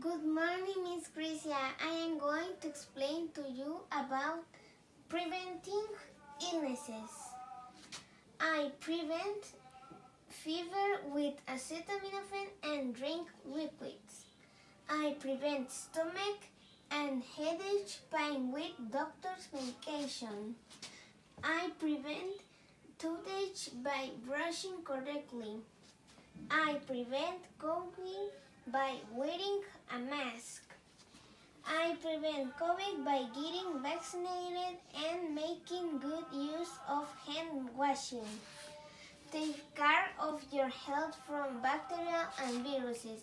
Good morning, Miss Crisia. I am going to explain to you about preventing illnesses. I prevent fever with acetaminophen and drink liquids. I prevent stomach and headache pain with doctor's medication. I prevent toothache by brushing correctly. I prevent coughing by wearing a mask. I prevent COVID by getting vaccinated and making good use of hand washing. Take care of your health from bacteria and viruses.